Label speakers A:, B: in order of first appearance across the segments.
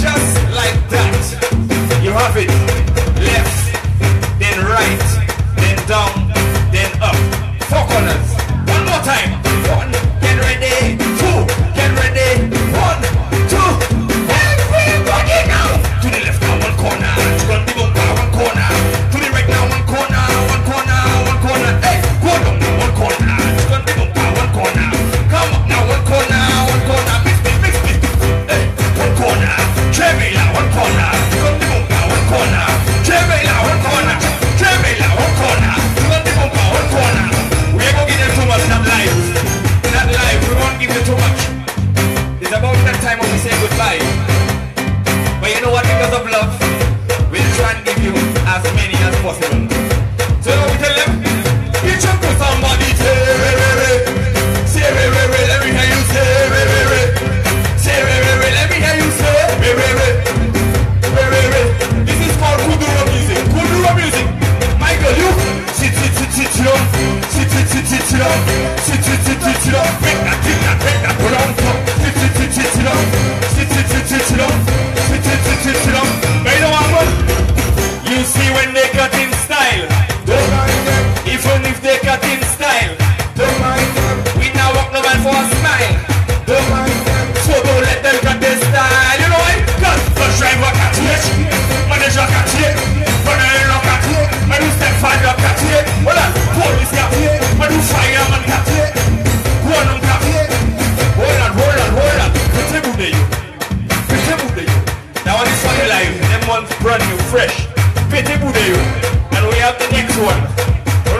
A: Just like that. You have it. Left, then right, then down. vai.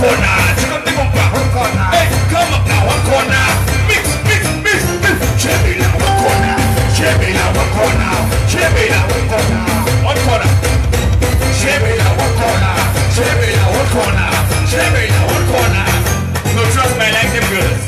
A: corner, check up the bumper, one corner. Hey, come up now, one corner. Mix, mix, mix, mix. Chevy now, one corner. Chevy now, one corner. Chevy now, one corner. One corner. Chevy now, one corner. Chevy now, one corner. Chevy now, one corner. No trust me, I them good.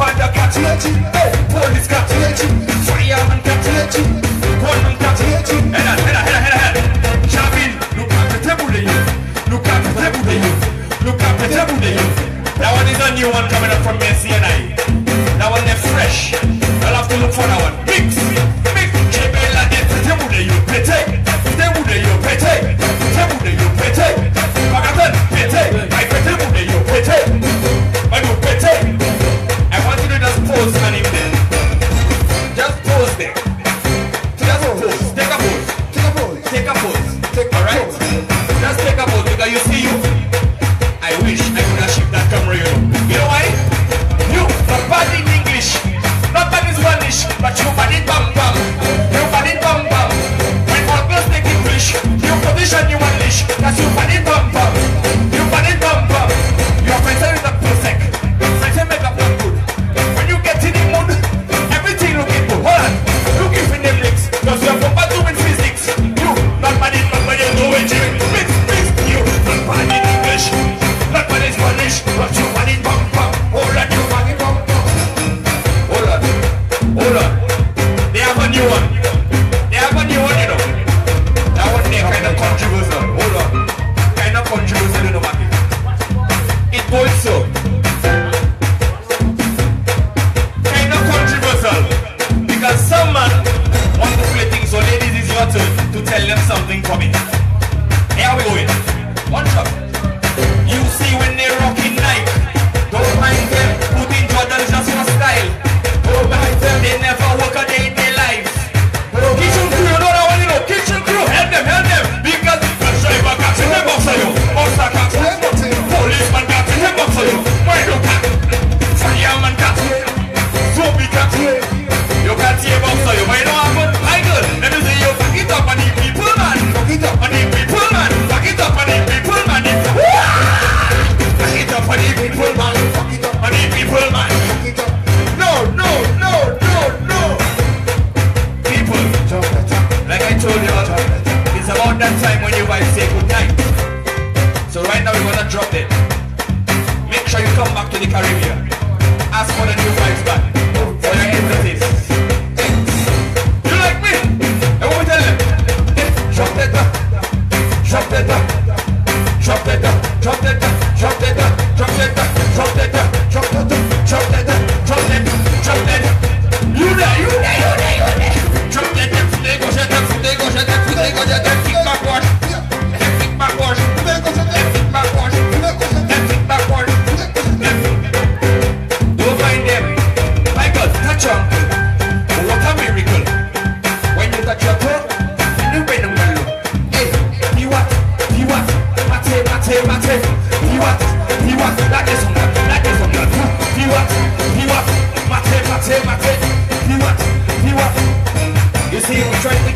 A: Finder got to let police got to let you, got to let you, got to let you. Head on, head on, head look at the table they look at the table they look at the table they. That one is a new one coming up from SCNI. That one they're fresh. I'll have to look for that one.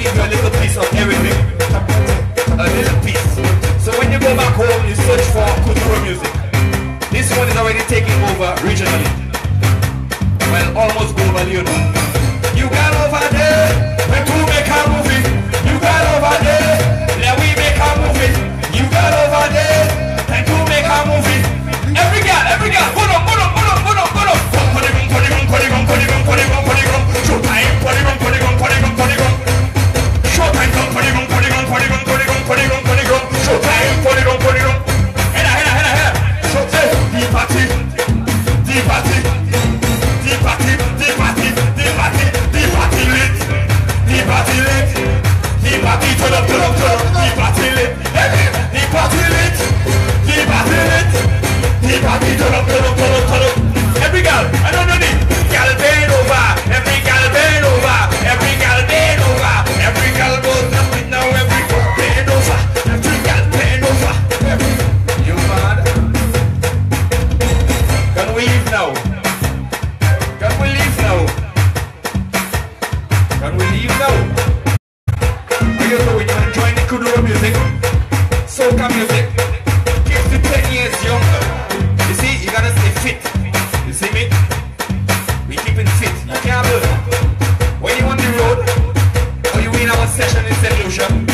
A: give you a little piece of everything. A little piece. So when you go back home, you search for cultural music. This one is already taking over regionally. Well, almost globally, you know. You got over there, the two make a movie. You got over there. ní pàtílé èmi ní. Georgia.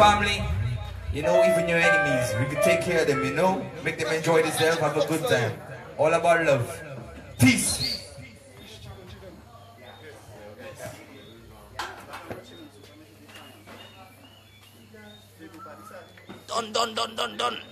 A: Family, you know, even your enemies. We can take care of them, you know. Make them enjoy themselves, have a good time. All about love. Peace.
B: Done, done, done, done, done.